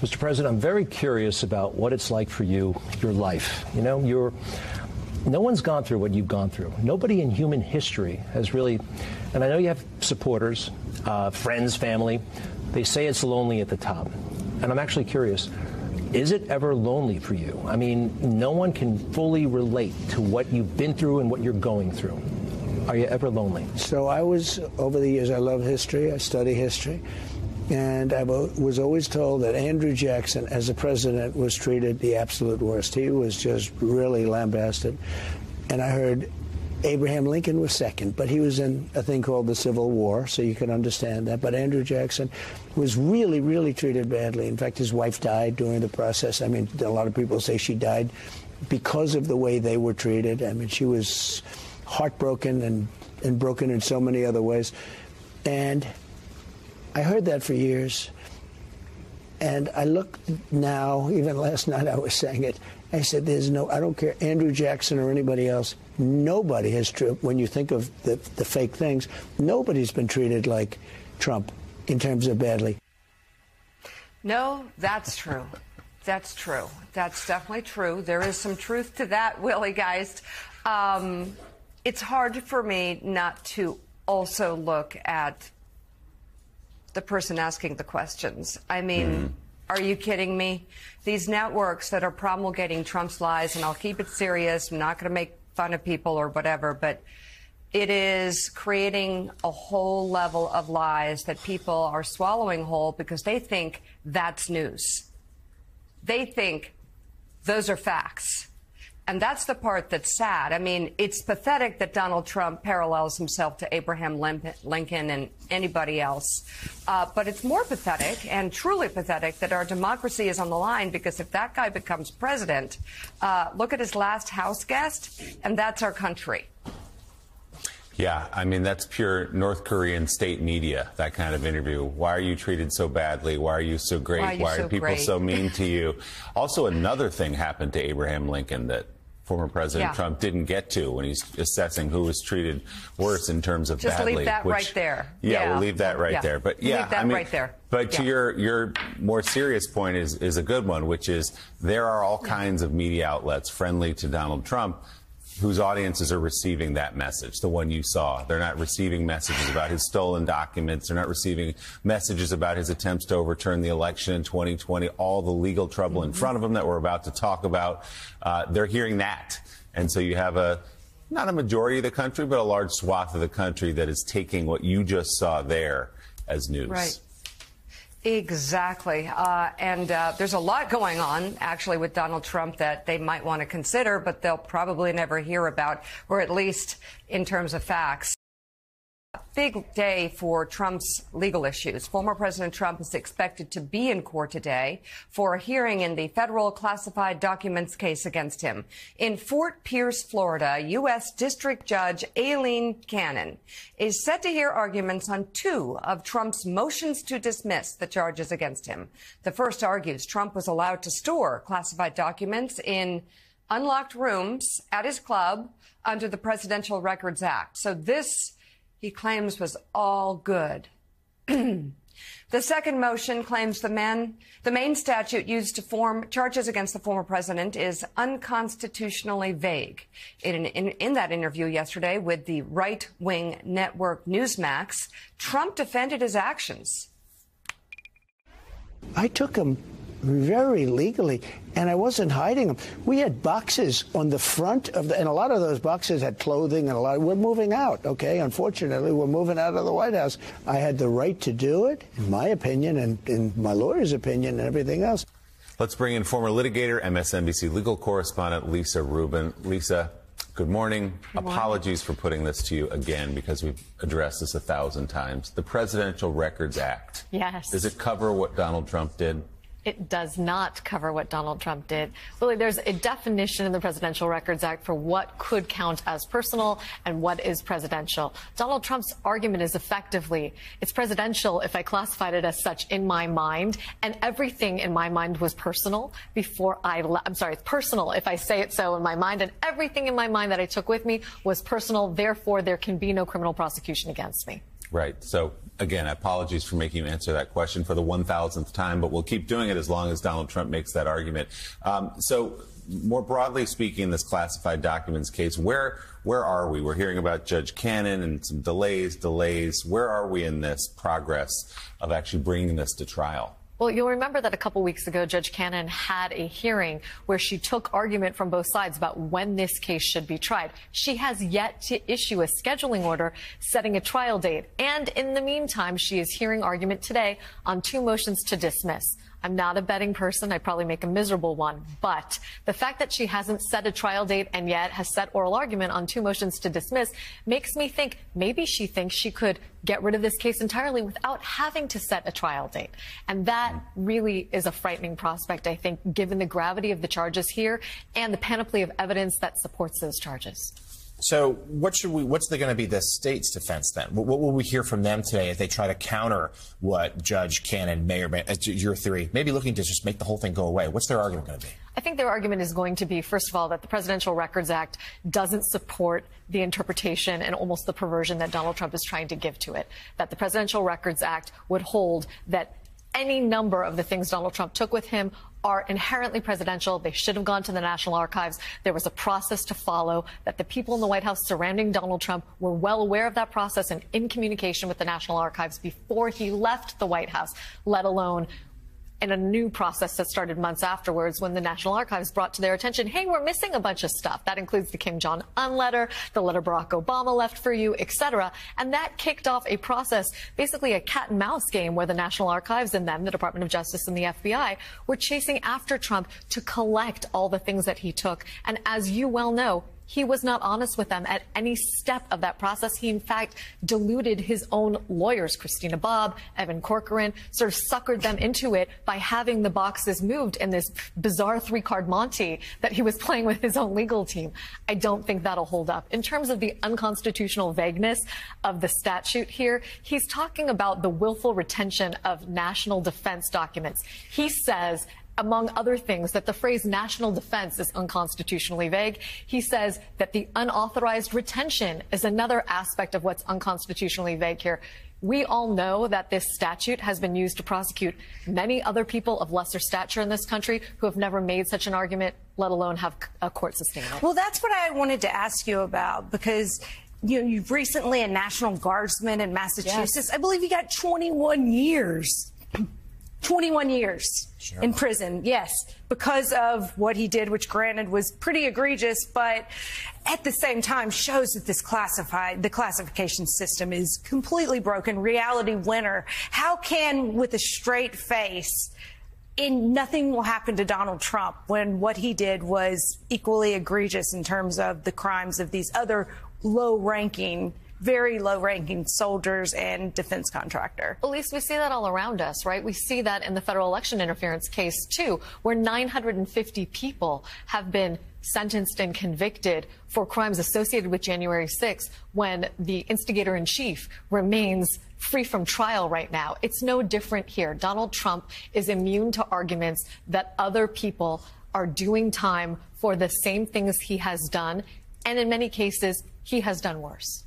Mr. President, I'm very curious about what it's like for you, your life. You know, you're no one's gone through what you've gone through. Nobody in human history has really, and I know you have supporters, uh, friends, family. They say it's lonely at the top. And I'm actually curious is it ever lonely for you? I mean, no one can fully relate to what you've been through and what you're going through. Are you ever lonely? So I was, over the years, I love history, I study history. And I was always told that Andrew Jackson, as a president, was treated the absolute worst. He was just really lambasted. And I heard Abraham Lincoln was second, but he was in a thing called the Civil War, so you can understand that. But Andrew Jackson was really, really treated badly. In fact, his wife died during the process. I mean, a lot of people say she died because of the way they were treated. I mean, she was heartbroken and, and broken in so many other ways. And I heard that for years. And I look now, even last night I was saying it, I said, there's no, I don't care, Andrew Jackson or anybody else, nobody has, when you think of the, the fake things, nobody's been treated like Trump in terms of badly. No, that's true. That's true. That's definitely true. There is some truth to that, Willie Geist. Um, it's hard for me not to also look at the person asking the questions. I mean, mm. are you kidding me? These networks that are promulgating Trump's lies, and I'll keep it serious, I'm not going to make fun of people or whatever, but it is creating a whole level of lies that people are swallowing whole because they think that's news. They think those are facts. And that's the part that's sad. I mean, it's pathetic that Donald Trump parallels himself to Abraham Lincoln and anybody else. Uh, but it's more pathetic and truly pathetic that our democracy is on the line because if that guy becomes president, uh, look at his last House guest, and that's our country. Yeah, I mean, that's pure North Korean state media, that kind of interview. Why are you treated so badly? Why are you so great? Why are, Why so people great? so mean to you? also, another thing happened to Abraham Lincoln that former President yeah. Trump didn't get to when he's assessing who was treated worse in terms of Just badly. leave that which, right there. Yeah, yeah, we'll leave that right yeah. there. But yeah, I mean, right there. But to your your more serious point is is a good one, which is there are all kinds of media outlets friendly to Donald Trump whose audiences are receiving that message, the one you saw. They're not receiving messages about his stolen documents. They're not receiving messages about his attempts to overturn the election in 2020, all the legal trouble in front of him that we're about to talk about. Uh, they're hearing that. And so you have a not a majority of the country, but a large swath of the country that is taking what you just saw there as news. Right. Exactly. Uh, and uh, there's a lot going on, actually, with Donald Trump that they might want to consider, but they'll probably never hear about, or at least in terms of facts. Big day for Trump's legal issues. Former President Trump is expected to be in court today for a hearing in the federal classified documents case against him. In Fort Pierce, Florida, U.S. District Judge Aileen Cannon is set to hear arguments on two of Trump's motions to dismiss the charges against him. The first argues Trump was allowed to store classified documents in unlocked rooms at his club under the Presidential Records Act. So this he claims was all good. the second motion claims the man, the main statute used to form charges against the former president is unconstitutionally vague. In, in, in that interview yesterday with the right-wing network Newsmax, Trump defended his actions. I took him very legally, and I wasn't hiding them. We had boxes on the front of the, and a lot of those boxes had clothing, and a lot. We're moving out, okay? Unfortunately, we're moving out of the White House. I had the right to do it, in my opinion, and in my lawyer's opinion, and everything else. Let's bring in former litigator, MSNBC legal correspondent Lisa Rubin. Lisa, good morning. Good morning. Apologies for putting this to you again because we've addressed this a thousand times. The Presidential Records Act. Yes. Does it cover what Donald Trump did? It does not cover what Donald Trump did. Willie, there's a definition in the Presidential Records Act for what could count as personal and what is presidential. Donald Trump's argument is effectively, it's presidential if I classified it as such in my mind, and everything in my mind was personal before I, I'm sorry, it's personal if I say it so in my mind, and everything in my mind that I took with me was personal. Therefore, there can be no criminal prosecution against me. Right. So again, apologies for making you answer that question for the 1,000th time, but we'll keep doing it as long as Donald Trump makes that argument. Um, so, more broadly speaking, this classified documents case, where where are we? We're hearing about Judge Cannon and some delays, delays. Where are we in this progress of actually bringing this to trial? Well, you'll remember that a couple weeks ago, Judge Cannon had a hearing where she took argument from both sides about when this case should be tried. She has yet to issue a scheduling order setting a trial date. And in the meantime, she is hearing argument today on two motions to dismiss. I'm not a betting person. I'd probably make a miserable one. But the fact that she hasn't set a trial date and yet has set oral argument on two motions to dismiss makes me think maybe she thinks she could get rid of this case entirely without having to set a trial date. And that really is a frightening prospect, I think, given the gravity of the charges here and the panoply of evidence that supports those charges. So, what should we? What's going to be the state's defense then? What, what, will we hear from them today as they try to counter what Judge Cannon may or may, uh, as your theory, maybe looking to just make the whole thing go away? What's their argument going to be? I think their argument is going to be, first of all, that the Presidential Records Act doesn't support the interpretation and almost the perversion that Donald Trump is trying to give to it. That the Presidential Records Act would hold that any number of the things Donald Trump took with him are inherently presidential. They should have gone to the National Archives. There was a process to follow, that the people in the White House surrounding Donald Trump were well aware of that process and in communication with the National Archives before he left the White House, let alone in a new process that started months afterwards when the National Archives brought to their attention, hey, we're missing a bunch of stuff. That includes the Kim Jong Un letter, the letter Barack Obama left for you, etc. And that kicked off a process, basically a cat and mouse game where the National Archives and then the Department of Justice and the FBI were chasing after Trump to collect all the things that he took. And as you well know, he was not honest with them at any step of that process. He, in fact, deluded his own lawyers, Christina Bobb, Evan Corcoran, sort of suckered them into it by having the boxes moved in this bizarre three card Monty that he was playing with his own legal team. I don't think that'll hold up. In terms of the unconstitutional vagueness of the statute here, he's talking about the willful retention of national defense documents. He says, among other things, that the phrase national defense is unconstitutionally vague. He says that the unauthorized retention is another aspect of what's unconstitutionally vague here. We all know that this statute has been used to prosecute many other people of lesser stature in this country who have never made such an argument, let alone have a court sustain it. Well, that's what I wanted to ask you about because you know, you've recently a National Guardsman in Massachusetts. Yes. I believe you got 21 years 21 years sure. in prison, yes, because of what he did, which granted was pretty egregious, but at the same time shows that this classified, the classification system is completely broken. Reality Winner. How can, with a straight face, in nothing will happen to Donald Trump when what he did was equally egregious in terms of the crimes of these other low ranking very low ranking soldiers and defense contractor. At least we see that all around us, right? We see that in the federal election interference case, too, where 950 people have been sentenced and convicted for crimes associated with January 6th when the instigator in chief remains free from trial right now. It's no different here. Donald Trump is immune to arguments that other people are doing time for the same things he has done. And in many cases, he has done worse.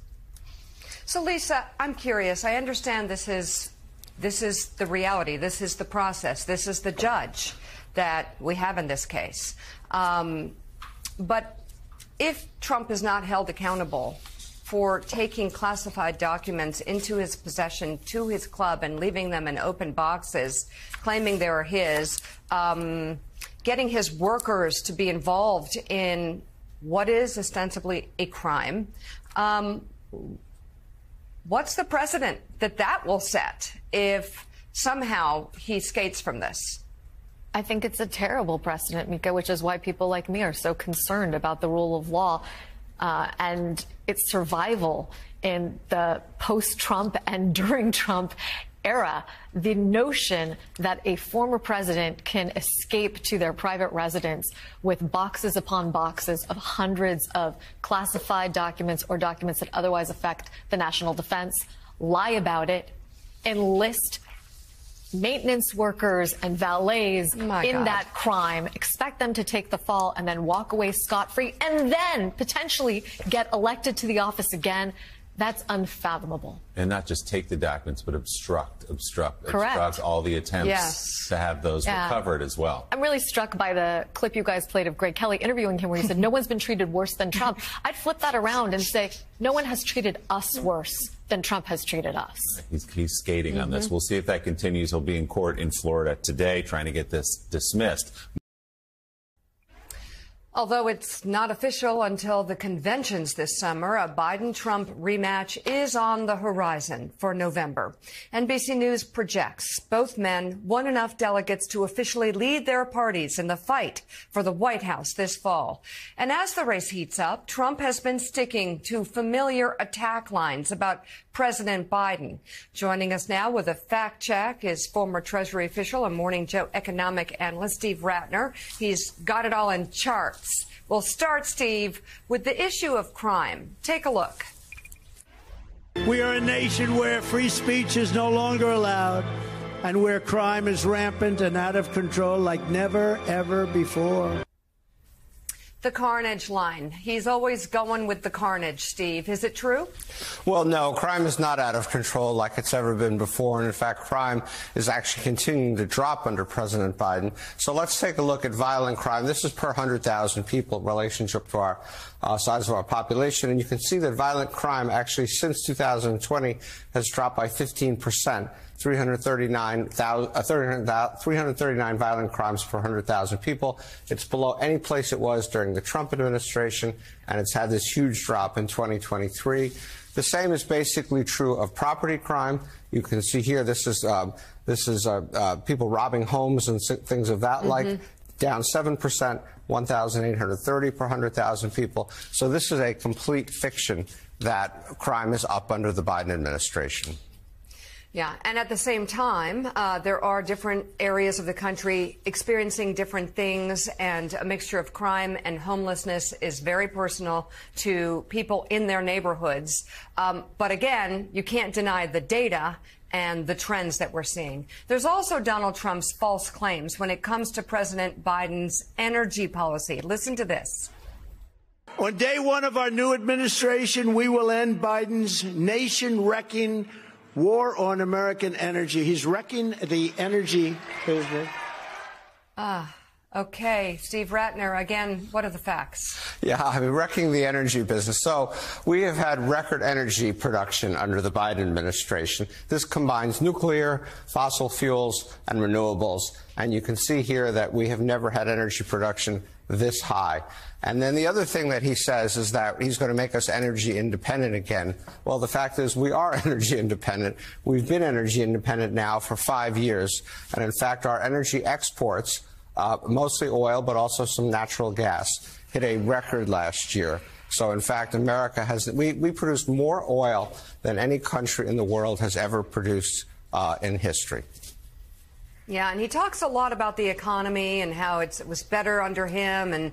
So, Lisa, I'm curious. I understand this is this is the reality. This is the process. This is the judge that we have in this case. Um, but if Trump is not held accountable for taking classified documents into his possession to his club and leaving them in open boxes, claiming they are his, um, getting his workers to be involved in what is ostensibly a crime. Um, What's the precedent that that will set if somehow he skates from this? I think it's a terrible precedent, Mika, which is why people like me are so concerned about the rule of law uh, and its survival in the post Trump and during Trump era, the notion that a former president can escape to their private residence with boxes upon boxes of hundreds of classified documents or documents that otherwise affect the national defense, lie about it, enlist maintenance workers and valets My in God. that crime, expect them to take the fall and then walk away scot free and then potentially get elected to the office again That's unfathomable. And not just take the documents, but obstruct, obstruct, Correct. obstruct all the attempts Yes. to have those Yeah. recovered as well. I'm really struck by the clip you guys played of Greg Kelly interviewing him where he said, No one's been treated worse than Trump. I'd flip that around and say, No one has treated us worse than Trump has treated us. He's, he's skating on Mm-hmm. this. We'll see if that continues. He'll be in court in Florida today trying to get this dismissed. Although it's not official until the conventions this summer, a Biden Trump rematch is on the horizon for November. NBC News projects both men won enough delegates to officially lead their parties in the fight for the White House this fall. And as the race heats up, Trump has been sticking to familiar attack lines about President Biden. Joining us now with a fact check is former Treasury official and Morning Joe economic analyst Steve Rattner. He's got it all in We'll start, Steve, with the issue of crime. Take a look. We are a nation where free speech is no longer allowed and where crime is rampant and out of control like never, ever before. The carnage line. He's always going with the carnage, Steve. Is it true? Well, no, crime is not out of control like it's ever been before. And in fact, crime is actually continuing to drop under President Biden. So let's take a look at violent crime. This is per 100,000 people in relationship to our uh, size of our population. And you can see that violent crime actually since 2020 has dropped by 15 percent. 339, uh, 339 violent crimes per 100,000 people. It's below any place it was during the Trump administration, and it's had this huge drop in 2023. The same is basically true of property crime. You can see here this is um, this is uh, uh, people robbing homes and things of that like down 7%, 1,830 per 100,000 people. So this is a complete fiction that crime is up under the Biden administration. Yeah, and at the same time, uh, there are different areas of the country experiencing different things, and a mixture of crime and homelessness is very personal to people in their neighborhoods. Um, but again, you can't deny the data and the trends that we're seeing. There's also Donald Trump's false claims when it comes to President Biden's energy policy. Listen to this. On day one of our new administration, we will end Biden's nation wrecking war on American energy. He's wrecking the energy business. Ah, okay. Steve Rattner, again, what are the facts? Yeah, I mean, wrecking the energy business. So we have had record energy production under the Biden administration. This combines nuclear, fossil fuels, and renewables. And you can see here that we have never had energy production this high. And then the other thing that he says is that he's going to make us energy independent again. Well, the fact is we are energy independent. We've been energy independent now for five years. And in fact, our energy exports, uh, mostly oil, but also some natural gas, hit a record last year. So in fact, America has, we, we produced more oil than any country in the world has ever produced uh, in history. Yeah, and he talks a lot about the economy and how it was better under him, and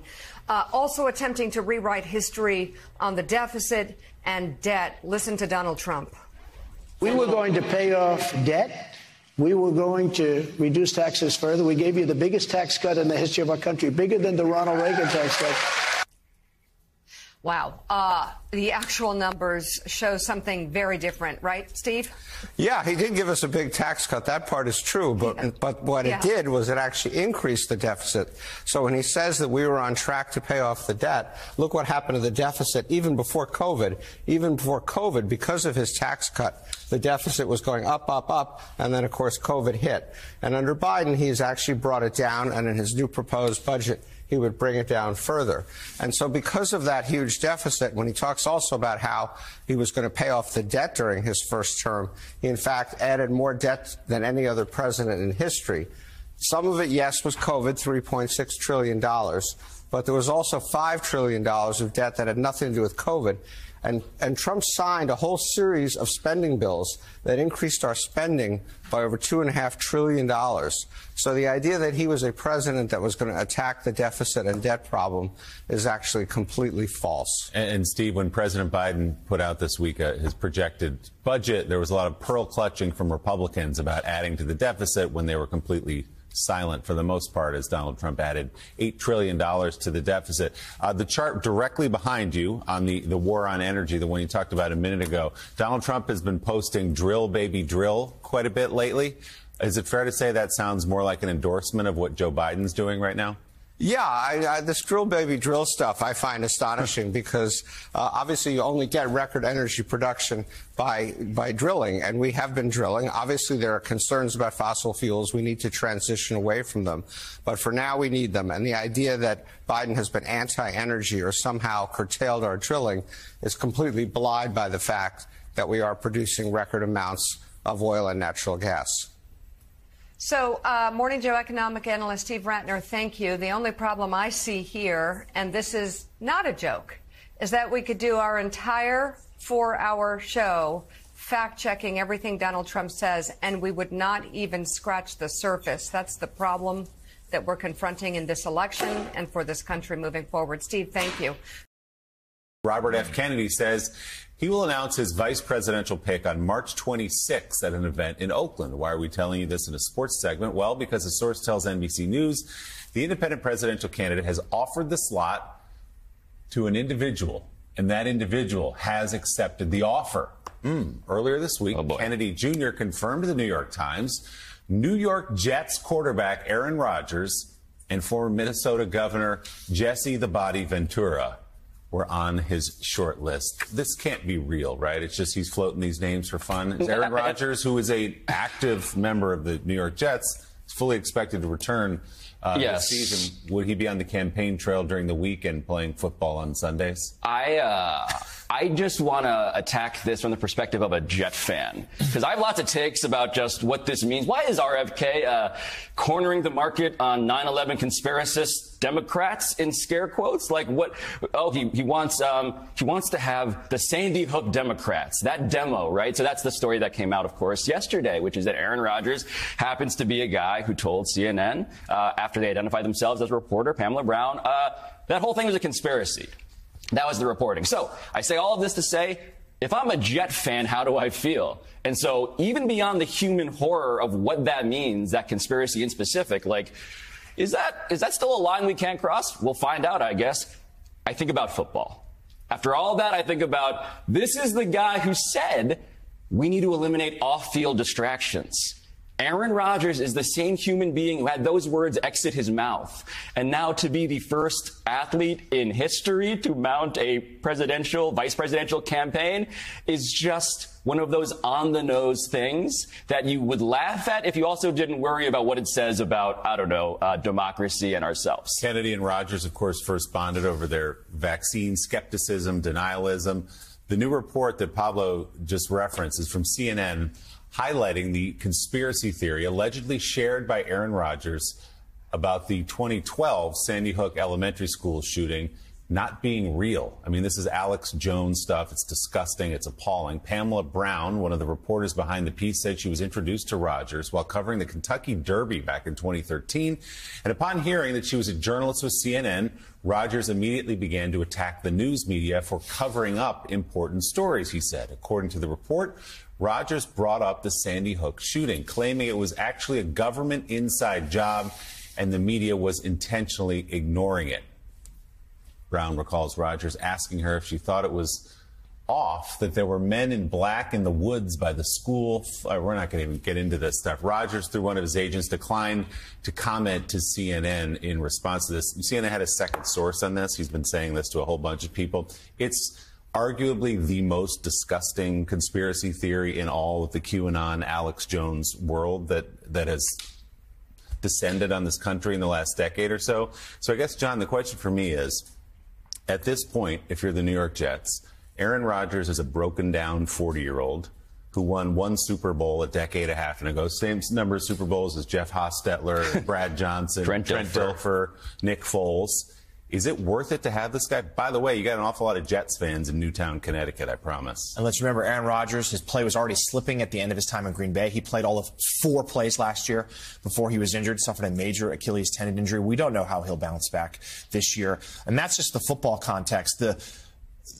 uh, also attempting to rewrite history on the deficit and debt. Listen to Donald Trump. We were going to pay off debt. We were going to reduce taxes further. We gave you the biggest tax cut in the history of our country, bigger than the Ronald Reagan tax cut. Wow. Uh, the actual numbers show something very different, right, Steve? Yeah, he did give us a big tax cut. That part is true. But, Yeah. but what Yeah. it did was it actually increased the deficit. So when he says that we were on track to pay off the debt, look what happened to the deficit even before COVID. Even before COVID, because of his tax cut, the deficit was going up, up, up. And then, of course, COVID hit. And under Biden, he's actually brought it down. And in his new proposed budget, he would bring it down further. And so because of that huge deficit, when he talks also about how he was going to pay off the debt during his first term, he in fact added more debt than any other president in history. Some of it, yes, was COVID, $3.6 trillion, but there was also $5 trillion of debt that had nothing to do with COVID. And, and Trump signed a whole series of spending bills that increased our spending by over $2.5 trillion. So the idea that he was a president that was going to attack the deficit and debt problem is actually completely false. And, and Steve, when President Biden put out this week uh, his projected budget, there was a lot of pearl clutching from Republicans about adding to the deficit when they were completely silent for the most part as Donald Trump added $8 trillion to the deficit. Uh, the chart directly behind you on the, the war on energy, the one you talked about a minute ago, Donald Trump has been posting drill, baby, drill quite a bit lately. Is it fair to say that sounds more like an endorsement of what Joe Biden's doing right now? Yeah, I, I, this drill baby drill stuff I find astonishing because uh, obviously you only get record energy production by by drilling, and we have been drilling. Obviously, there are concerns about fossil fuels. We need to transition away from them, but for now we need them. And the idea that Biden has been anti-energy or somehow curtailed our drilling is completely belied by the fact that we are producing record amounts of oil and natural gas. So, uh, Morning Joe economic analyst Steve Rattner, thank you. The only problem I see here, and this is not a joke, is that we could do our entire four hour show fact checking everything Donald Trump says, and we would not even scratch the surface. That's the problem that we're confronting in this election and for this country moving forward. Steve, thank you. Robert F. Kennedy says he will announce his vice presidential pick on March 26th at an event in Oakland. Why are we telling you this in a sports segment? Well, because a source tells NBC News the independent presidential candidate has offered the slot to an individual, and that individual has accepted the offer. Mm. Earlier this week, oh Kennedy Jr. confirmed to the New York Times New York Jets quarterback Aaron Rodgers and former Minnesota Governor Jesse the Body Ventura were on his short list. This can't be real, right? It's just he's floating these names for fun. Is Aaron Rodgers, who is a active member of the New York Jets, is fully expected to return uh, yes. this season. Would he be on the campaign trail during the weekend playing football on Sundays? I. Uh... I just want to attack this from the perspective of a Jet fan because I have lots of takes about just what this means. Why is RFK uh, cornering the market on 9/11 conspiracists, Democrats in scare quotes? Like what? Oh, he, he wants um, he wants to have the Sandy Hook Democrats that demo, right? So that's the story that came out, of course, yesterday, which is that Aaron Rodgers happens to be a guy who told CNN uh, after they identified themselves as reporter, Pamela Brown, uh, that whole thing was a conspiracy. That was the reporting. So I say all of this to say, if I'm a Jet fan, how do I feel? And so even beyond the human horror of what that means, that conspiracy in specific, like, is that, is that still a line we can't cross? We'll find out, I guess. I think about football. After all that, I think about this is the guy who said we need to eliminate off field distractions. Aaron Rodgers is the same human being who had those words exit his mouth. And now to be the first athlete in history to mount a presidential, vice presidential campaign is just one of those on the nose things that you would laugh at if you also didn't worry about what it says about, I don't know, uh, democracy and ourselves. Kennedy and Rodgers, of course, first bonded over their vaccine skepticism, denialism. The new report that Pablo just referenced is from CNN highlighting the conspiracy theory allegedly shared by Aaron Rodgers about the 2012 Sandy Hook Elementary School shooting not being real. I mean, this is Alex Jones stuff. It's disgusting. It's appalling. Pamela Brown, one of the reporters behind the piece, said she was introduced to Rodgers while covering the Kentucky Derby back in 2013. And upon hearing that she was a journalist with CNN, Rodgers immediately began to attack the news media for covering up important stories, he said. According to the report, Rodgers brought up the Sandy Hook shooting, claiming it was actually a government inside job and the media was intentionally ignoring it. Brown recalls Rodgers asking her if she thought it was off that there were men in black in the woods by the school. Uh, we're not going to even get into this stuff. Rodgers, through one of his agents, declined to comment to CNN in response to this. CNN had a second source on this. He's been saying this to a whole bunch of people. It's arguably the most disgusting conspiracy theory in all of the QAnon Alex Jones world that that has descended on this country in the last decade or so. So I guess John, the question for me is at this point, if you're the New York Jets, Aaron Rodgers is a broken down 40-year-old who won one Super Bowl a decade and a half ago. Same number of Super Bowls as Jeff Hostetler, Brad Johnson, Trent, Trent. Dilfer, Nick Foles. Is it worth it to have this guy? By the way, you got an awful lot of Jets fans in Newtown, Connecticut, I promise. And let's remember, Aaron Rodgers, his play was already slipping at the end of his time in Green Bay. He played all of four plays last year before he was injured, suffered a major Achilles tendon injury. We don't know how he'll bounce back this year. And that's just the football context. The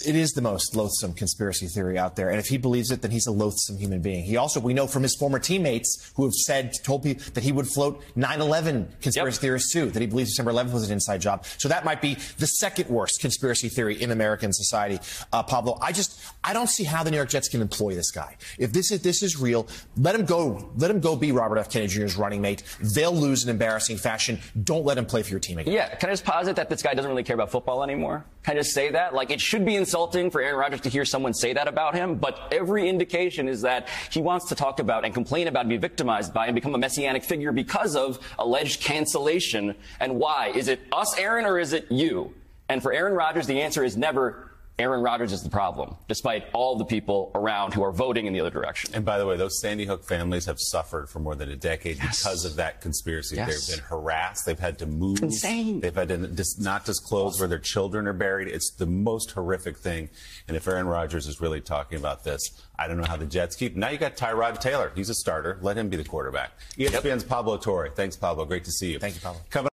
it is the most loathsome conspiracy theory out there. And if he believes it, then he's a loathsome human being. He also, we know from his former teammates who have said, told people that he would float 9-11 conspiracy yep. theories too, that he believes December 11th was an inside job. So that might be the second worst conspiracy theory in American society. Uh, Pablo, I just, I don't see how the New York Jets can employ this guy. If this is, this is real, let him go, let him go be Robert F. Kennedy Jr.'s running mate. They'll lose in embarrassing fashion. Don't let him play for your team again. Yeah. Can I just posit that this guy doesn't really care about football anymore? Can I just say that? Like, it should be insulting for Aaron Rodgers to hear someone say that about him, but every indication is that he wants to talk about and complain about and be victimized by and become a messianic figure because of alleged cancellation. And why? Is it us, Aaron, or is it you? And for Aaron Rodgers, the answer is never Aaron Rodgers is the problem, despite all the people around who are voting in the other direction. And by the way, those Sandy Hook families have suffered for more than a decade yes. because of that conspiracy. Yes. They've been harassed. They've had to move. Insane. They've had to dis- not disclose where their children are buried. It's the most horrific thing. And if Aaron Rodgers is really talking about this, I don't know how the Jets keep. Now you got Tyrod Taylor. He's a starter. Let him be the quarterback. ESPN's yep. Pablo Torre. Thanks, Pablo. Great to see you. Thank you, Pablo. Coming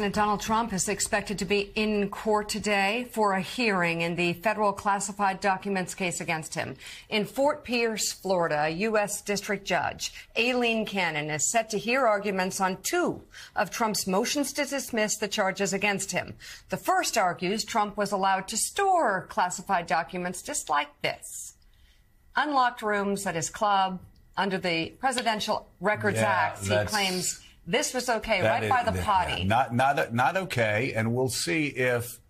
President Donald Trump is expected to be in court today for a hearing in the federal classified documents case against him. In Fort Pierce, Florida, U.S. District Judge Aileen Cannon is set to hear arguments on two of Trump's motions to dismiss the charges against him. The first argues Trump was allowed to store classified documents just like this. Unlocked rooms at his club under the Presidential Records yeah, Act, he claims this was okay, that right is, by the potty. Yeah, not not not okay, and we'll see if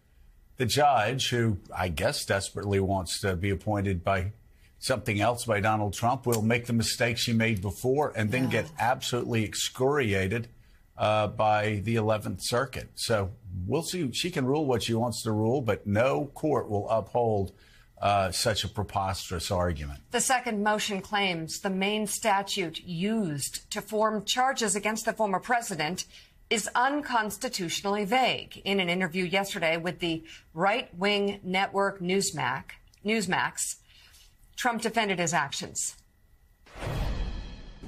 the judge, who I guess desperately wants to be appointed by something else by Donald Trump, will make the mistakes she made before and then yeah. get absolutely excoriated uh, by the 11th Circuit. So we'll see. She can rule what she wants to rule, but no court will uphold uh, such a preposterous argument. The second motion claims the main statute used to form charges against the former president is unconstitutionally vague. In an interview yesterday with the right wing network Newsmax, Newsmax, Trump defended his actions.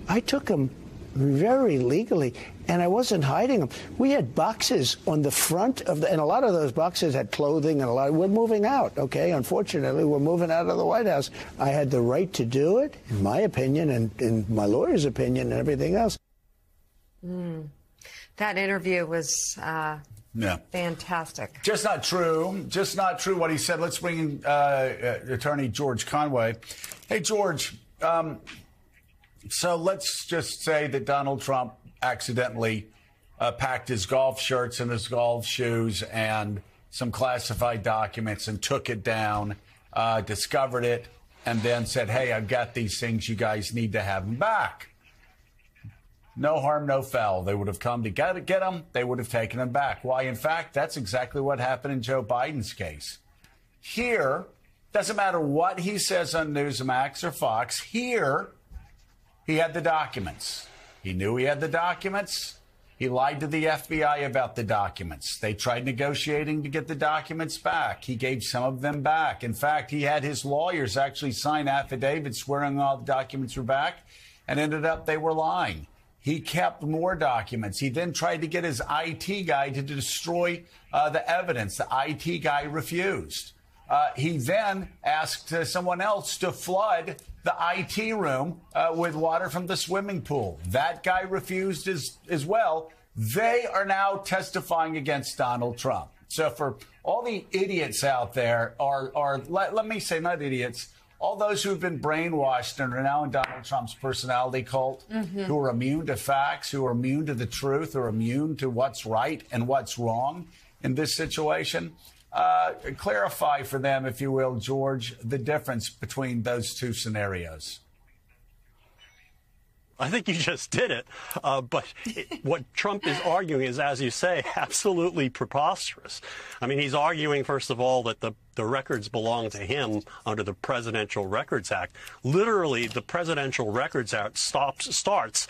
I took him very legally, and I wasn't hiding them. We had boxes on the front of the, and a lot of those boxes had clothing and a lot. Of, We're moving out, okay? Unfortunately, we're moving out of the White House. I had the right to do it, in my opinion, and in my lawyer's opinion, and everything else. Mm. That interview was. Uh... Yeah. Fantastic. Just not true. Just not true what he said. Let's bring in uh, uh, attorney George Conway. Hey, George, um, so let's just say that Donald Trump accidentally uh, packed his golf shirts and his golf shoes and some classified documents and took it down, uh, discovered it, and then said, Hey, I've got these things. You guys need to have them back. No harm, no foul. They would have come to get, get them. They would have taken them back. Why, in fact, that's exactly what happened in Joe Biden's case. Here, doesn't matter what he says on Newsmax or Fox, here, he had the documents. He knew he had the documents. He lied to the FBI about the documents. They tried negotiating to get the documents back. He gave some of them back. In fact, he had his lawyers actually sign affidavits swearing all the documents were back and ended up they were lying. He kept more documents. He then tried to get his IT guy to destroy uh, the evidence. The IT guy refused. Uh, he then asked uh, someone else to flood the IT room uh, with water from the swimming pool. That guy refused as, as well. They are now testifying against Donald Trump. So for all the idiots out there are, are let, let me say, not idiots, all those who've been brainwashed and are now in Donald Trump's personality cult, mm-hmm. who are immune to facts, who are immune to the truth, who are immune to what's right and what's wrong in this situation. Uh, clarify for them, if you will, George, the difference between those two scenarios. I think you just did it. Uh, but it, what Trump is arguing is, as you say, absolutely preposterous. I mean, he's arguing, first of all, that the, the records belong to him under the Presidential Records Act. Literally, the Presidential Records Act stops, starts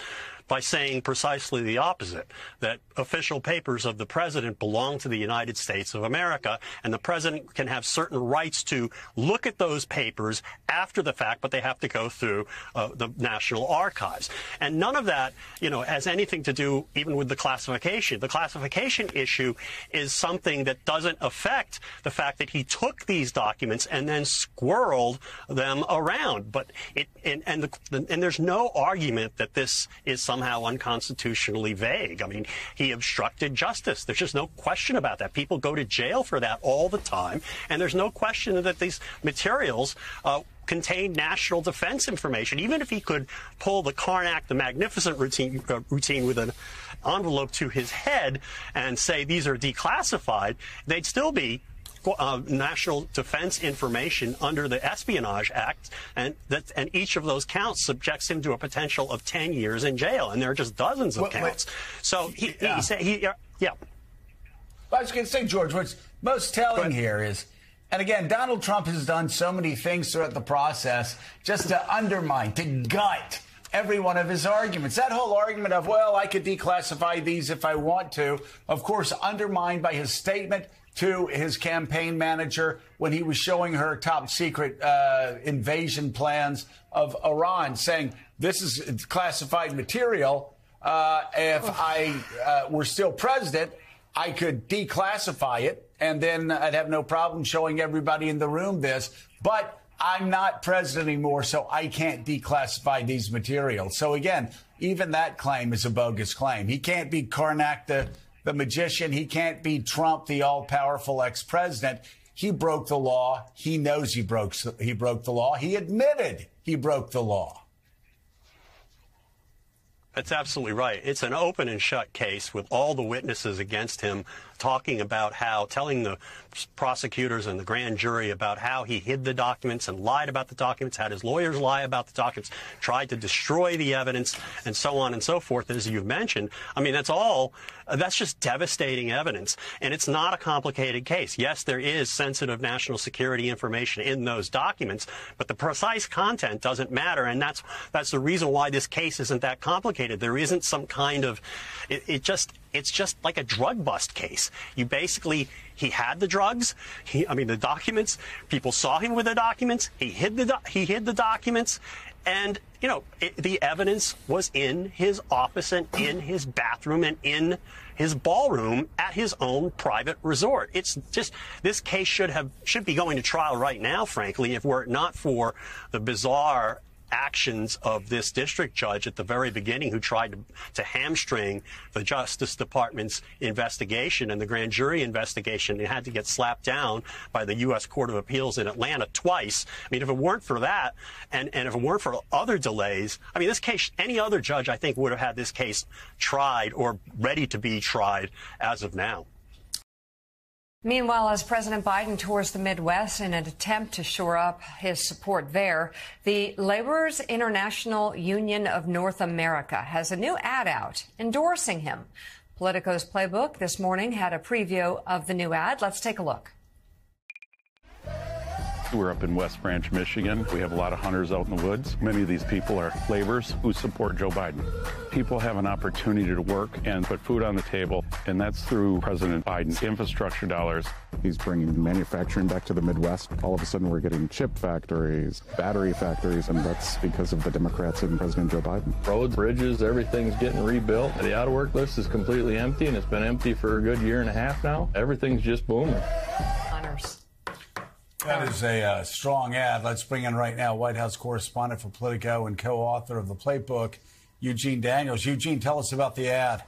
by saying precisely the opposite that official papers of the president belong to the United States of America, and the president can have certain rights to look at those papers after the fact, but they have to go through uh, the National Archives. And none of that, you know, has anything to do even with the classification. The classification issue is something that doesn't affect the fact that he took these documents and then squirreled them around. But it and and, the, and there's no argument that this is somehow unconstitutionally vague. I mean, he obstructed justice. There's just no question about that. People go to jail for that all the time, and there's no question that these materials uh, contain national defense information. Even if he could pull the Carnac, the magnificent routine, uh, routine with an envelope to his head and say these are declassified, they'd still be uh, national defense information under the Espionage Act, and that and each of those counts subjects him to a potential of 10 years in jail, and there are just dozens of counts. So he, yeah. he, he, he yeah. I was going to say, George, what's most telling here is and again, Donald Trump has done so many things throughout the process just to undermine, to gut every one of his arguments. That whole argument of, well, I could declassify these if I want to, of course, undermined by his statement to his campaign manager when he was showing her top secret uh, invasion plans of Iran, saying, this is classified material. Uh, if I uh, were still president, I could declassify it and then I'd have no problem showing everybody in the room this. But I'm not president anymore, so I can't declassify these materials. So again, even that claim is a bogus claim. He can't be Carnac, the, the magician. He can't be Trump, the all powerful ex president. He broke the law. He knows he broke, he broke the law. He admitted he broke the law. That's absolutely right. It's an open and shut case with all the witnesses against him talking about how, telling the prosecutors and the grand jury about how he hid the documents and lied about the documents, had his lawyers lie about the documents, tried to destroy the evidence, and so on and so forth, as you've mentioned. I mean, that's all, that's just devastating evidence. And it's not a complicated case. Yes, there is sensitive national security information in those documents, but the precise content doesn't matter. And that's, that's the reason why this case isn't that complicated. There isn't some kind of, it, it just, it's just like a drug bust case. You basically, he had the drugs. He, I mean, the documents. People saw him with the documents. He hid the he hid the documents, and you know it, the evidence was in his office and in his bathroom and in his ballroom at his own private resort. It's just this case should have should be going to trial right now, frankly, if were it not for the bizarre actions of this district judge at the very beginning who tried to, to hamstring the Justice Department's investigation and the grand jury investigation and had to get slapped down by the U.S. Court of Appeals in Atlanta twice. I mean, if it weren't for that and, and if it weren't for other delays, I mean, this case, any other judge, I think, would have had this case tried or ready to be tried as of now. Meanwhile, as President Biden tours the Midwest in an attempt to shore up his support there, the Laborers International Union of North America has a new ad out endorsing him. Politico's playbook this morning had a preview of the new ad. Let's take a look. We're up in West Branch, Michigan. We have a lot of hunters out in the woods. Many of these people are laborers who support Joe Biden. People have an opportunity to work and put food on the table, and that's through President Biden's infrastructure dollars. He's bringing manufacturing back to the Midwest. All of a sudden, we're getting chip factories, battery factories, and that's because of the Democrats and President Joe Biden. Roads, bridges, everything's getting rebuilt. The out of work list is completely empty, and it's been empty for a good year and a half now. Everything's just booming. That is a uh, strong ad. Let's bring in right now White House correspondent for Politico and co-author of the Playbook, Eugene Daniels. Eugene, tell us about the ad.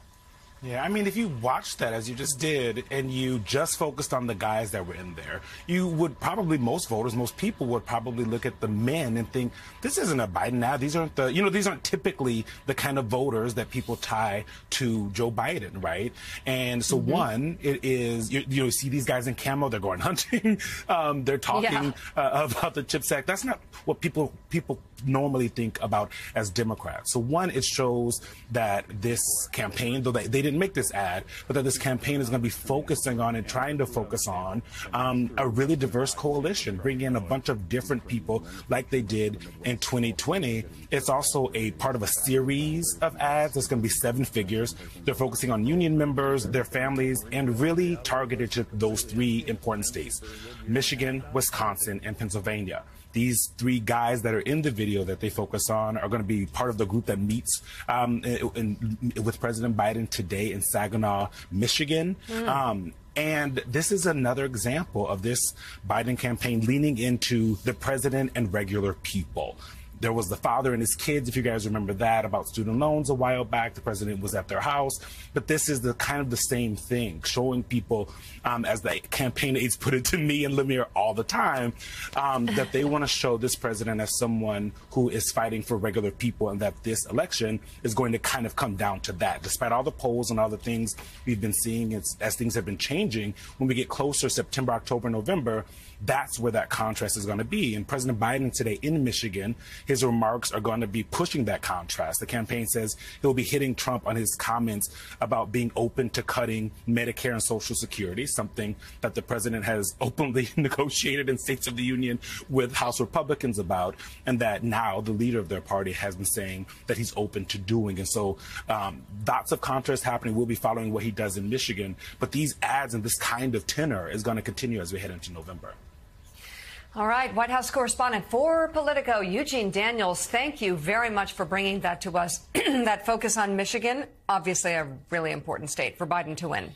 Yeah, I mean, if you watched that as you just did, and you just focused on the guys that were in there, you would probably most voters, most people would probably look at the men and think, this isn't a Biden ad. These aren't the, you know, these aren't typically the kind of voters that people tie to Joe Biden, right? And so mm-hmm. one, it is you, you, know see these guys in camo, they're going hunting, um, they're talking yeah. uh, about the CHIPS Act. That's not what people people normally think about as Democrats. So one, it shows that this campaign, though they, they didn't make this ad, but that this campaign is going to be focusing on and trying to focus on um, a really diverse coalition, bringing in a bunch of different people like they did in 2020. It's also a part of a series of ads that's going to be seven figures. They're focusing on union members, their families, and really targeted to those three important states Michigan, Wisconsin, and Pennsylvania these three guys that are in the video that they focus on are going to be part of the group that meets um, in, in, with President Biden today in Saginaw, Michigan. Mm. Um, and this is another example of this Biden campaign leaning into the president and regular people. There was the father and his kids, if you guys remember that, about student loans a while back. The president was at their house. But this is the kind of the same thing, showing people, um, as the campaign aides put it to me and Lemire all the time, um, that they want to show this president as someone who is fighting for regular people and that this election is going to kind of come down to that. Despite all the polls and all the things we've been seeing as, as things have been changing, when we get closer, September, October, November, that's where that contrast is going to be. And President Biden today in Michigan, his remarks are going to be pushing that contrast. The campaign says he'll be hitting Trump on his comments about being open to cutting Medicare and Social Security, something that the president has openly negotiated in States of the Union with House Republicans about, and that now the leader of their party has been saying that he's open to doing. And so um, lots of contrast happening. We'll be following what he does in Michigan. But these ads and this kind of tenor is going to continue as we head into November. All right, White House correspondent for Politico, Eugene Daniels, thank you very much for bringing that to us. that focus on Michigan, obviously a really important state for Biden to win.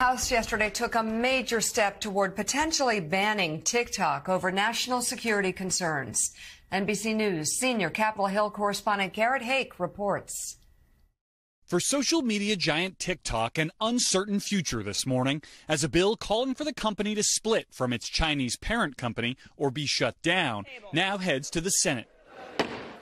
House yesterday took a major step toward potentially banning TikTok over national security concerns. NBC News senior Capitol Hill correspondent Garrett Haake reports. For social media giant TikTok, an uncertain future this morning as a bill calling for the company to split from its Chinese parent company or be shut down now heads to the Senate.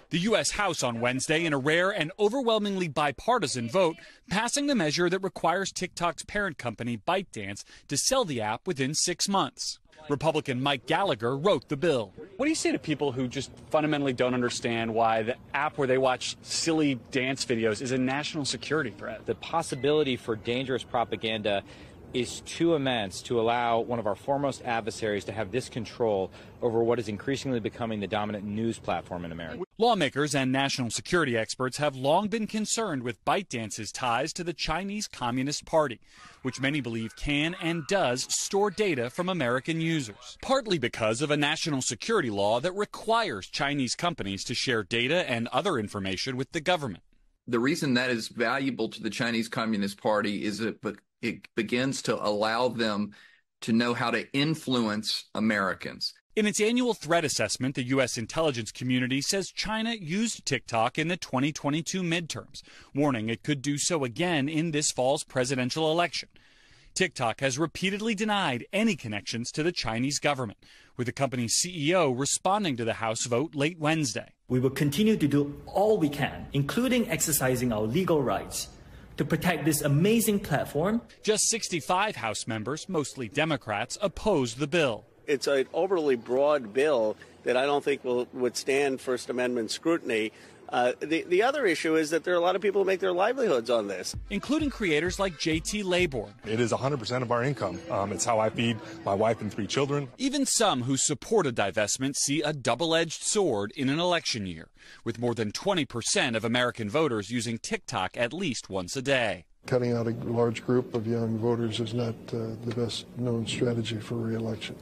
The U.S. House on Wednesday, in a rare and overwhelmingly bipartisan vote, passing the measure that requires TikTok's parent company, ByteDance, to sell the app within six months. Republican Mike Gallagher wrote the bill. What do you say to people who just fundamentally don't understand why the app where they watch silly dance videos is a national security threat? The possibility for dangerous propaganda is too immense to allow one of our foremost adversaries to have this control over what is increasingly becoming the dominant news platform in America. Lawmakers and national security experts have long been concerned with ByteDance's ties to the Chinese Communist Party, which many believe can and does store data from American users, partly because of a national security law that requires Chinese companies to share data and other information with the government. The reason that is valuable to the Chinese Communist Party is it it begins to allow them to know how to influence Americans. In its annual threat assessment, the U.S. intelligence community says China used TikTok in the 2022 midterms, warning it could do so again in this fall's presidential election. TikTok has repeatedly denied any connections to the Chinese government, with the company's CEO responding to the House vote late Wednesday. We will continue to do all we can, including exercising our legal rights to protect this amazing platform. Just 65 House members, mostly Democrats, opposed the bill. It's an overly broad bill that I don't think will withstand First Amendment scrutiny. Uh, the, the other issue is that there are a lot of people who make their livelihoods on this, including creators like JT Laybourne. It is 100% of our income. Um, it's how I feed my wife and three children. Even some who support a divestment see a double edged sword in an election year, with more than 20% of American voters using TikTok at least once a day. Cutting out a large group of young voters is not uh, the best known strategy for reelection.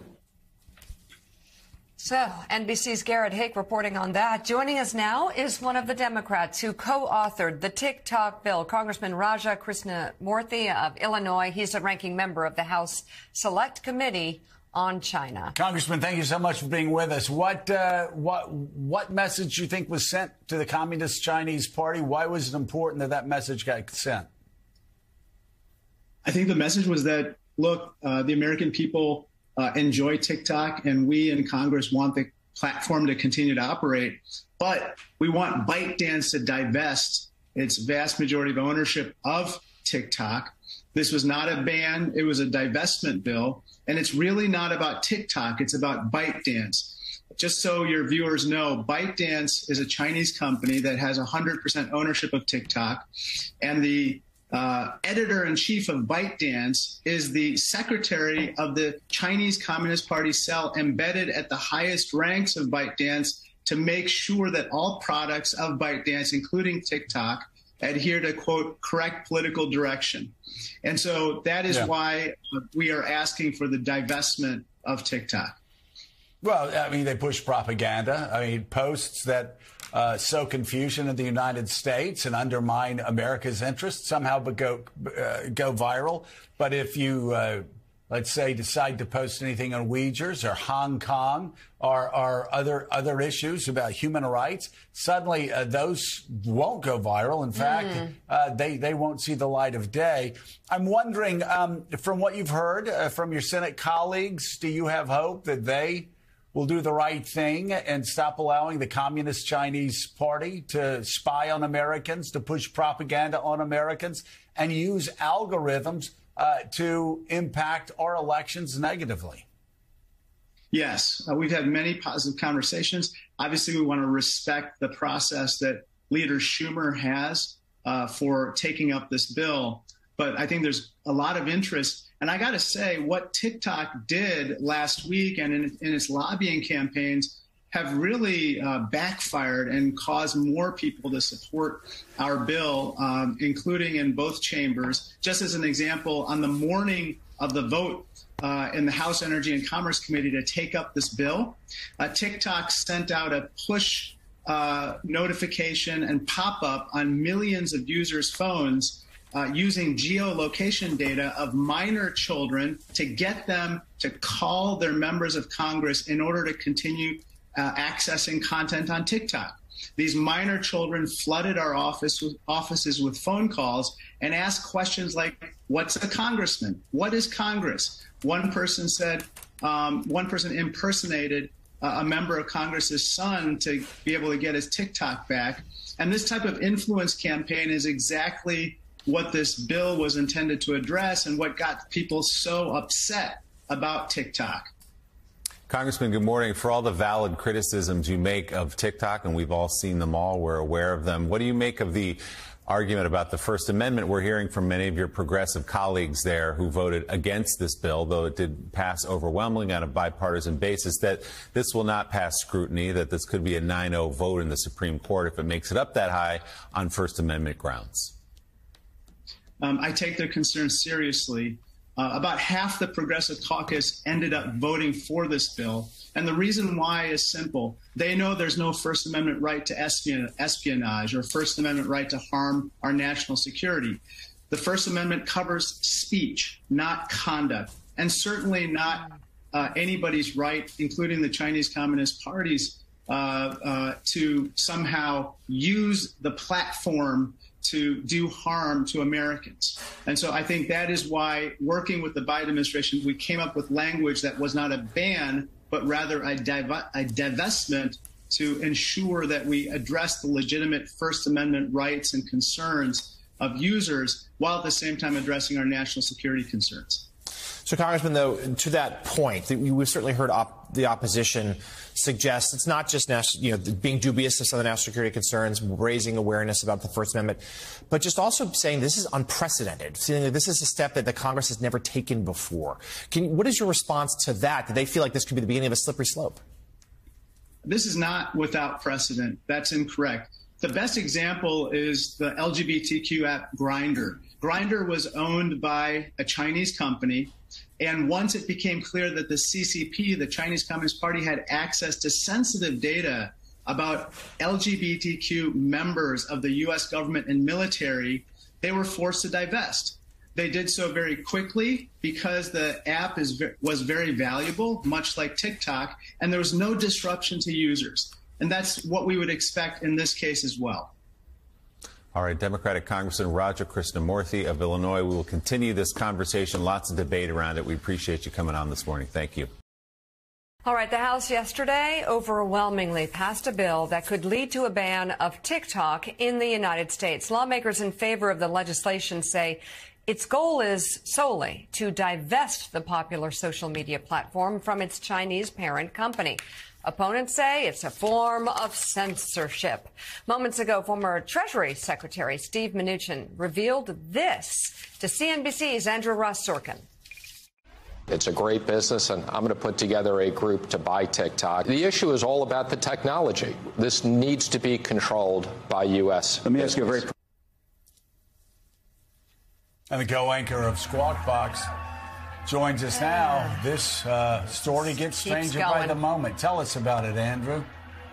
So, NBC's Garrett Haake reporting on that. Joining us now is one of the Democrats who co-authored the TikTok bill, Congressman Raja Krishnamoorthi of Illinois. He's a ranking member of the House Select Committee on China. Congressman, thank you so much for being with us. What uh, what what message do you think was sent to the Communist Chinese Party? Why was it important that that message got sent? I think the message was that look, uh, the American people uh, enjoy TikTok, and we in Congress want the platform to continue to operate. But we want ByteDance to divest its vast majority of ownership of TikTok. This was not a ban, it was a divestment bill. And it's really not about TikTok, it's about ByteDance. just so your viewers know, ByteDance is a Chinese company that has 100% ownership of TikTok, and the uh, editor in chief of ByteDance is the secretary of the Chinese Communist Party cell embedded at the highest ranks of ByteDance to make sure that all products of ByteDance, including TikTok, adhere to quote correct political direction. And so that is Yeah. why we are asking for the divestment of TikTok. Well, I mean, they push propaganda. I mean, posts that uh, sow confusion in the United States and undermine America's interests somehow but go uh, go viral. But if you, uh, let's say, decide to post anything on Uyghurs or Hong Kong or, or other other issues about human rights, suddenly uh, those won't go viral. In fact, Mm. uh, they they won't see the light of day. I'm wondering, um, from what you've heard uh, from your Senate colleagues, do you have hope that they will do the right thing and stop allowing the Communist Chinese Party to spy on Americans, to push propaganda on Americans, and use algorithms uh, to impact our elections negatively? Yes, uh, we've had many positive conversations. Obviously, we want to respect the process that Leader Schumer has uh, for taking up this bill. But I think there's a lot of interest. And I got to say, what TikTok did last week and in, in its lobbying campaigns have really uh, backfired and caused more people to support our bill, um, including in both chambers. Just as an example, on the morning of the vote uh, in the House Energy and Commerce Committee to take up this bill, uh, TikTok sent out a push uh, notification and pop up on millions of users' phones uh, using geolocation data of minor children to get them to call their members of Congress in order to continue uh, accessing content on TikTok. These minor children flooded our office with, offices with phone calls and asked questions like, What's a congressman? What is Congress? One person said, um, one person impersonated uh, a member of Congress's son to be able to get his TikTok back. And this type of influence campaign is exactly what this bill was intended to address and what got people so upset about TikTok. Congressman, good morning. For all the valid criticisms you make of TikTok, and we've all seen them all, we're aware of them. What do you make of the argument about the First Amendment? We're hearing from many of your progressive colleagues there who voted against this bill, though it did pass overwhelmingly on a bipartisan basis, that this will not pass scrutiny, that this could be a 9 0 vote in the Supreme Court if it makes it up that high on First Amendment grounds. Um, I take their concerns seriously. Uh, about half the Progressive Caucus ended up voting for this bill. And the reason why is simple. They know there's no First Amendment right to espion- espionage or First Amendment right to harm our national security. The First Amendment covers speech, not conduct, and certainly not uh, anybody's right, including the Chinese Communist Party's, uh, uh, to somehow use the platform to do harm to Americans. And so I think that is why, working with the Biden administration, we came up with language that was not a ban, but rather a, div- a divestment to ensure that we address the legitimate First Amendment rights and concerns of users while at the same time addressing our national security concerns. So, Congressman, though, to that point, we've certainly heard op- the opposition suggest it's not just national, you know, being dubious of some of the national security concerns, raising awareness about the First Amendment, but just also saying this is unprecedented, that this is a step that the Congress has never taken before. Can, what is your response to that? Do they feel like this could be the beginning of a slippery slope? This is not without precedent. That's incorrect. The best example is the LGBTQ app Grindr. Grindr was owned by a Chinese company. And once it became clear that the CCP, the Chinese Communist Party, had access to sensitive data about LGBTQ members of the US government and military, they were forced to divest. They did so very quickly because the app is, was very valuable, much like TikTok, and there was no disruption to users. And that's what we would expect in this case as well. All right, Democratic Congressman Raja Krishnamoorthi of Illinois. We will continue this conversation. Lots of debate around it. We appreciate you coming on this morning. Thank you. All right, the House yesterday overwhelmingly passed a bill that could lead to a ban of TikTok in the United States. Lawmakers in favor of the legislation say Its goal is solely to divest the popular social media platform from its Chinese parent company. Opponents say it's a form of censorship. Moments ago, former Treasury Secretary Steve Mnuchin revealed this to CNBC's Andrew Ross Sorkin. It's a great business, and I'm going to put together a group to buy TikTok. The issue is all about the technology. This needs to be controlled by U.S. Let me ask you a very And the go anchor of Squawk Box joins us now. This uh, story gets stranger by the moment. Tell us about it, Andrew.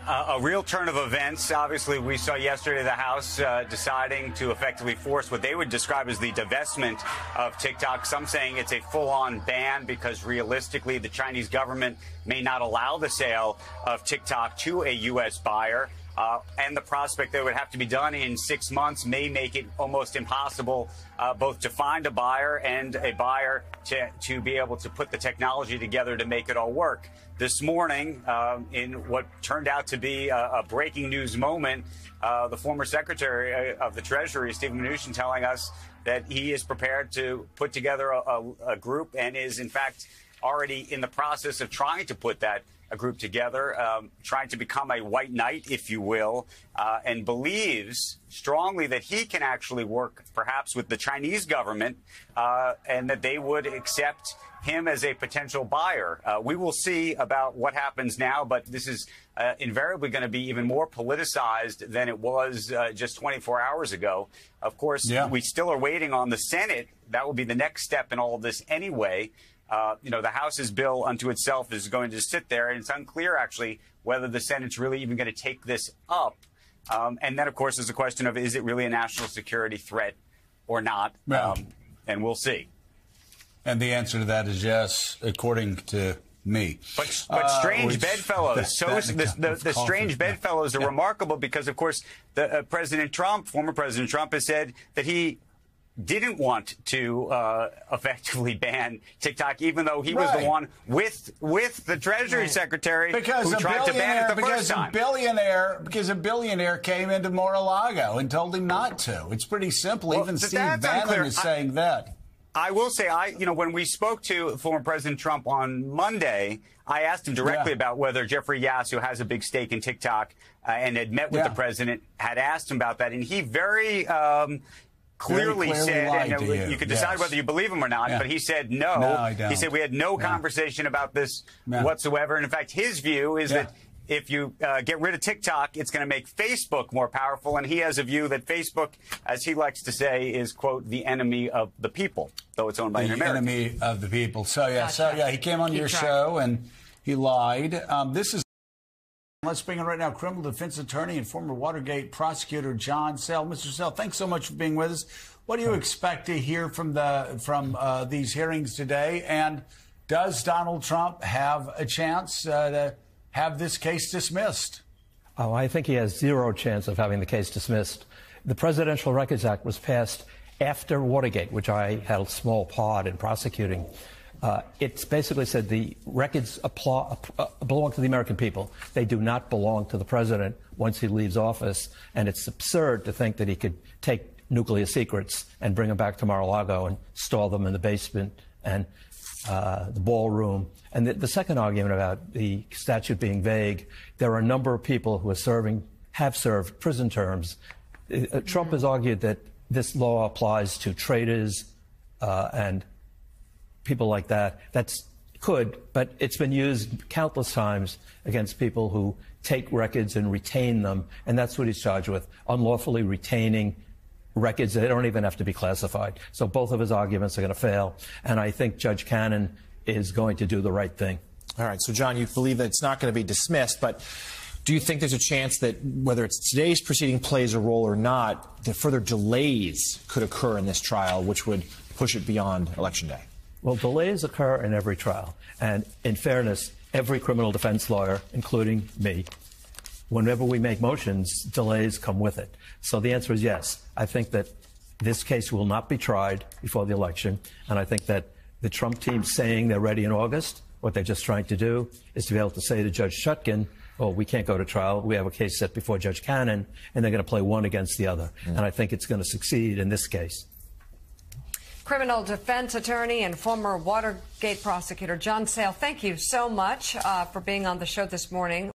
Uh, a real turn of events. Obviously, we saw yesterday the House uh, deciding to effectively force what they would describe as the divestment of TikTok. Some saying it's a full on ban because realistically, the Chinese government may not allow the sale of TikTok to a U.S. buyer. Uh, and the prospect that would have to be done in six months may make it almost impossible uh, both to find a buyer and a buyer to, to be able to put the technology together to make it all work. This morning, um, in what turned out to be a, a breaking news moment, uh, the former Secretary uh, of the Treasury, Stephen Mnuchin, telling us that he is prepared to put together a, a, a group and is, in fact, already in the process of trying to put that a group together, um, trying to become a white knight, if you will, uh, and believes strongly that he can actually work perhaps with the Chinese government uh, and that they would accept him as a potential buyer. Uh, we will see about what happens now, but this is uh, invariably going to be even more politicized than it was uh, just 24 hours ago. Of course, Yeah. we still are waiting on the Senate. That will be the next step in all of this anyway. Uh, you know, the House's bill unto itself is going to sit there, and it's unclear actually whether the Senate's really even going to take this up. Um, and then, of course, there's a question of is it really a national security threat or not? Um, and we'll see. And the answer to that is yes, according to me. But, but Uh, strange which- bedfellows. that- So that the, and a cup the, the strange bedfellows are Yeah. remarkable because, of course, the, uh, President Trump, former President Trump, has said that he didn't want to uh, effectively ban TikTok, even though he was the one with with the Treasury Secretary Because who a tried to ban billionaire, it the because first time. a billionaire, because a billionaire came into Mar-a-Lago and told him not to. It's pretty simple. Well, Even th- Steve Bannon unclear. is I- saying that. I will say, I you know, when we spoke to former President Trump on Monday, I asked him directly Yeah. about whether Jeffrey Yass, who has a big stake in TikTok uh, and had met with Yeah. the president, had asked him about that, and he very. Um, Clearly, clearly said, and you, you, could decide yes. whether you believe him or not, Yeah. but he said no. No, I don't. He said we had no Yeah. conversation about this Yeah. whatsoever. And in fact, his view is Yeah. that if you uh, get rid of TikTok, it's going to make Facebook more powerful. And he has a view that Facebook, as he likes to say, is, quote, the enemy of the people, though it's owned by an the American. enemy of the people. So yeah, so yeah, he came on Keep your track. show and he lied. Um, this is. Let's bring in right now criminal defense attorney and former Watergate prosecutor John Sale. Mr. Sale, thanks so much for being with us. What do you expect to hear from the from uh, these hearings today? And does Donald Trump have a chance uh, to have this case dismissed? Oh, I think he has zero chance of having the case dismissed. The Presidential Records Act was passed after Watergate, which I had a small part in prosecuting. Uh, it's basically said the records uh, belong to the American people. They do not belong to the president once he leaves office. And it's absurd to think that he could take nuclear secrets and bring them back to Mar-a-Lago and store them in the basement and uh, the ballroom. And the, the second argument about the statute being vague, there are a number of people who are serving, have served prison terms. Uh, Trump has argued that this law applies to traitors uh, and people like that. That's could, but it's been used countless times against people who take records and retain them, and that's what he's charged with: unlawfully retaining records that don't even have to be classified. So both of his arguments are going to fail, and I think Judge Cannon is going to do the right thing. All right, so John, you believe that it's not going to be dismissed, but do you think there's a chance that whether it's today's proceeding plays a role or not, that further delays could occur in this trial, which would push it beyond Election Day? Well, delays occur in every trial. And in fairness, every criminal defense lawyer, including me, whenever we make motions, delays come with it. So the answer is yes. I think that this case will not be tried before the election. And I think that the Trump team saying they're ready in August, what they're just trying to do is to be able to say to Judge Chutkan, oh, we can't go to trial. We have a case set before Judge Cannon, and they're going to play one against the other. And I think it's going to succeed in this case. Criminal defense attorney and former Watergate prosecutor John Sale, thank you so much uh, for being on the show this morning.